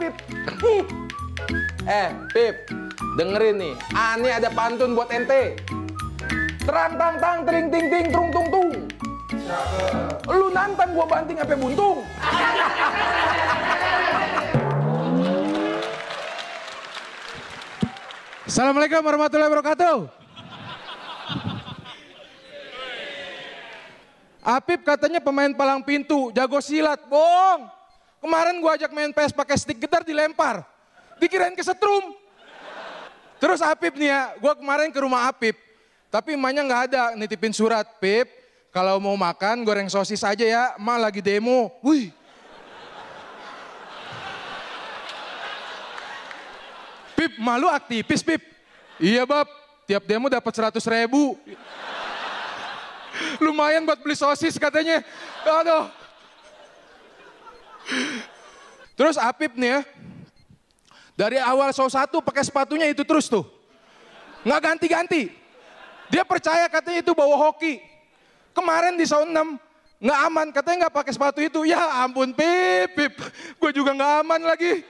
Pip. eh, Pip. Dengerin nih, Ani ada pantun buat ente. Terang tang tang tering ting ting trung tung tung. Lu nantang gua banting apa buntung. Assalamualaikum warahmatullahi wabarakatuh. Apip katanya pemain palang pintu, jago silat, bohong. Kemarin gua ajak main PS pakai stick gitar dilempar. Dikirain kesetrum. Terus Apip nih ya, gua kemarin ke rumah Apip. Tapi emaknya nggak ada, nitipin surat. Pip, kalau mau makan goreng sosis aja ya, emak lagi demo. Wih, Pip, malu aktivis, Pip. Iya, Bab. Tiap demo dapat 100 ribu. Lumayan buat beli sosis katanya. Aduh. Terus Apip nih ya. Dari awal show satu pakai sepatunya itu terus tuh. Nggak ganti-ganti. Dia percaya katanya itu bawa hoki. Kemarin di show 6 nggak aman katanya nggak pakai sepatu itu. Ya ampun Pip, Pip. Gue juga nggak aman lagi.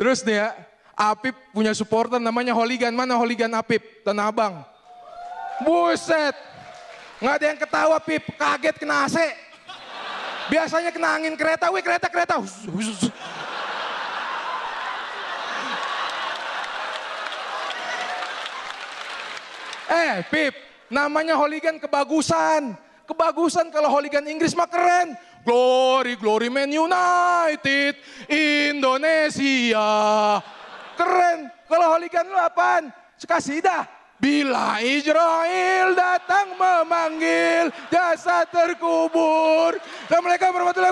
Terus nih ya, Apip punya supporter namanya Holigan. Mana Holigan Apip? Tanah Abang. Buset. Nggak ada yang ketawa Pip, kaget kena AC. Biasanya kena angin kereta, wih kereta kereta. Eh Pip, namanya Holigan kebagusan. Kebagusan kalau Holigan Inggris mah keren. Glory, glory man United, Indonesia. Keren. Kalau Holigan lu apaan? Sekasidah. Bila Israel datang memanggil, jasa terkubur. Assalamualaikum warahmatullahi wabarakatuh.